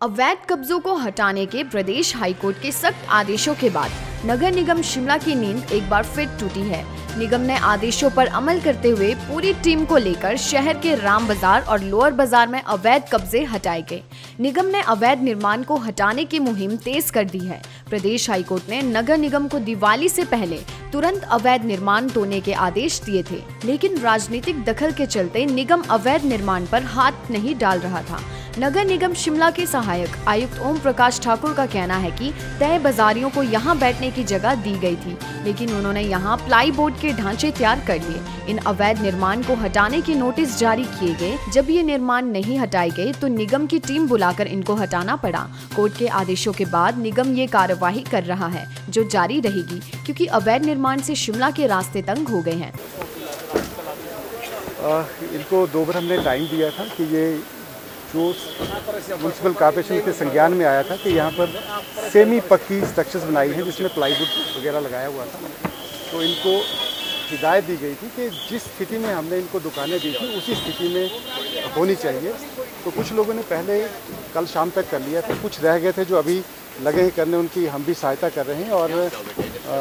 अवैध कब्जों को हटाने के प्रदेश हाईकोर्ट के सख्त आदेशों के बाद नगर निगम शिमला की नींद एक बार फिर टूटी है। निगम ने आदेशों पर अमल करते हुए पूरी टीम को लेकर शहर के राम बाज़ार और लोअर बाज़ार में अवैध कब्जे हटाए गए। निगम ने अवैध निर्माण को हटाने की मुहिम तेज कर दी है। प्रदेश हाईकोर्ट ने नगर निगम को दिवाली से पहले तुरंत अवैध निर्माण तोड़ने के आदेश दिए थे, लेकिन राजनीतिक दखल के चलते निगम अवैध निर्माण पर हाथ नहीं डाल रहा था। नगर निगम शिमला के सहायक आयुक्त ओम प्रकाश ठाकुर का कहना है कि तय बाजारियों को यहाँ बैठने की जगह दी गई थी, लेकिन उन्होंने यहाँ प्लाई बोर्ड के ढांचे तैयार कर लिए। इन अवैध निर्माण को हटाने के नोटिस जारी किए गए। जब ये निर्माण नहीं हटाए गए तो निगम की टीम बुलाकर इनको हटाना पड़ा। कोर्ट के आदेशों के बाद निगम ये कार्यवाही कर रहा है, जो जारी रहेगी, क्योंकि अवैध निर्माण से शिमला के रास्ते तंग हो गए हैं। इनको दो बार हमने टाइम दिया था कि ये जो म्यूनसिपल कॉरपोरेशन के संज्ञान में आया था कि यहाँ पर सेमी पक्की स्ट्रक्चर्स बनाई हैं जिसमें प्लाईवुड वगैरह लगाया हुआ था। तो इनको हिदायत दी गई थी कि जिस स्थिति में हमने इनको दुकानें दी थी उसी स्थिति में होनी चाहिए। तो कुछ लोगों ने पहले कल शाम तक कर लिया था। कुछ रह गए थे जो अभी लगे हैं करने उनकी हम भी सहायता कर रहे हैं। और आ,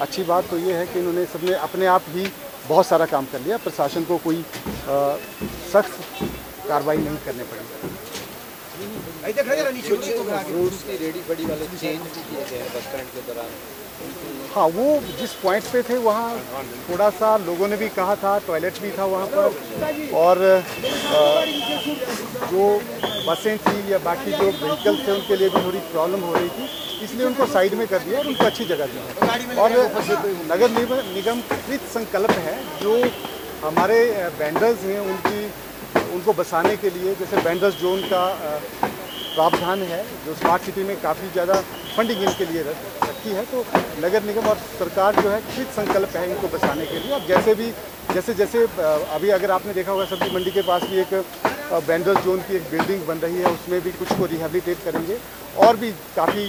अच्छी बात तो ये है कि इन्होंने सबने अपने आप ही बहुत सारा काम कर लिया। प्रशासन को कोई सख्त कार्रवाई नहीं करने पड़ी। हाँ वो जिस पॉइंट पे थे वहाँ थोड़ा सा लोगों ने भी कहा था टॉयलेट भी था वहाँ पर। और जो बसें थी या बाकी जो व्हीकल थे उनके लिए भी थोड़ी प्रॉब्लम हो रही थी। इसलिए उनको साइड में कर दिया और उनको अच्छी जगह दी। और नगर निगम कृत संकल्प है जो हमारे वेंडर्स हैं उनकी उनको बसाने के लिए जैसे बैंडर्स जोन का प्रावधान है, जो स्मार्ट सिटी में काफ़ी ज़्यादा फंडिंग इनके लिए रखी है तो नगर निगम और सरकार जो है कृत संकल्प है इनको बसाने के लिए? अब जैसे भी, जैसे जैसे अभी अगर आपने देखा होगा, सब्ज़ी मंडी के पास भी एक बैंडर्स जोन की एक बिल्डिंग बन रही है, उसमें भी कुछ को रिहेबिलिटेट करेंगे, और भी काफ़ी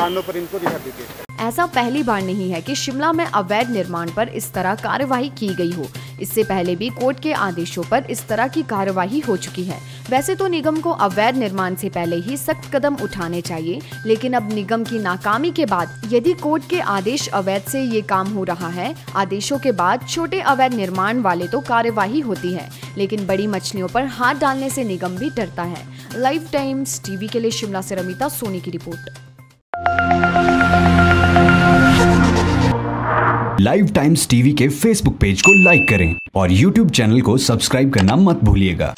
स्थानों पर इनको रिहेबिलिटेट करेंगे ऐसा पहली बार नहीं है कि शिमला में अवैध निर्माण पर इस तरह कार्यवाही की गई हो। इससे पहले भी कोर्ट के आदेशों पर इस तरह की कार्यवाही हो चुकी है। वैसे तो निगम को अवैध निर्माण से पहले ही सख्त कदम उठाने चाहिए, लेकिन अब निगम की नाकामी के बाद यदि कोर्ट के आदेश अवैध से ये काम हो रहा है, आदेशों के बाद छोटे अवैध निर्माण वाले तो कार्यवाही होती है, लेकिन बड़ी मछलियों पर हाथ डालने से निगम भी डरता है। लाइव टाइम्स टीवी के लिए शिमला से रमिता सोनी की रिपोर्ट। लाइव टाइम्स टीवी के फेसबुक पेज को लाइक करें और यूट्यूब चैनल को सब्सक्राइब करना मत भूलिएगा।